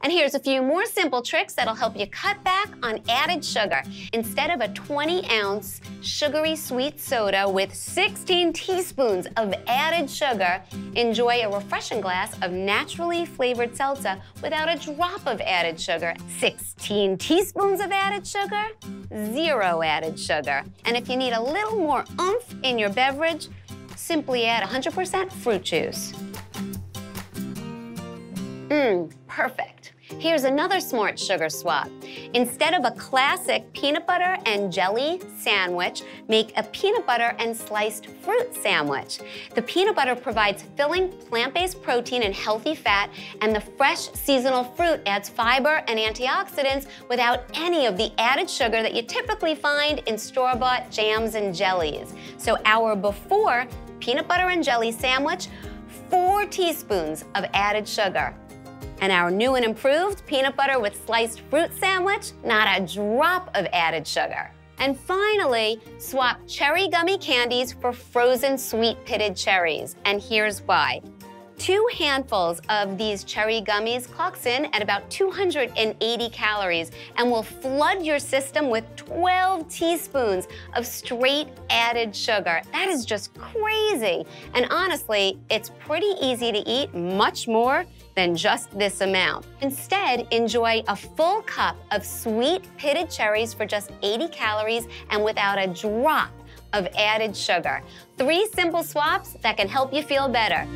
And here's a few more simple tricks that'll help you cut back on added sugar. Instead of a 20 ounce sugary sweet soda with 16 teaspoons of added sugar, enjoy a refreshing glass of naturally flavored seltzer without a drop of added sugar. 16 teaspoons of added sugar, zero added sugar. And if you need a little more oomph in your beverage, simply add 100% fruit juice. Mmm, perfect. Here's another smart sugar swap. Instead of a classic peanut butter and jelly sandwich, make a peanut butter and sliced fruit sandwich. The peanut butter provides filling plant-based protein and healthy fat, and the fresh seasonal fruit adds fiber and antioxidants without any of the added sugar that you typically find in store-bought jams and jellies. So our before peanut butter and jelly sandwich, four teaspoons of added sugar. And our new and improved peanut butter with sliced fruit sandwich, not a drop of added sugar. And finally, swap cherry gummy candies for frozen sweet pitted cherries. And here's why. Two handfuls of these cherry gummies clocks in at about 280 calories and will flood your system with 12 teaspoons of straight added sugar. That is just crazy. And honestly, it's pretty easy to eat much more than just this amount. Instead, enjoy a full cup of sweet pitted cherries for just 80 calories and without a drop of added sugar. Three simple swaps that can help you feel better.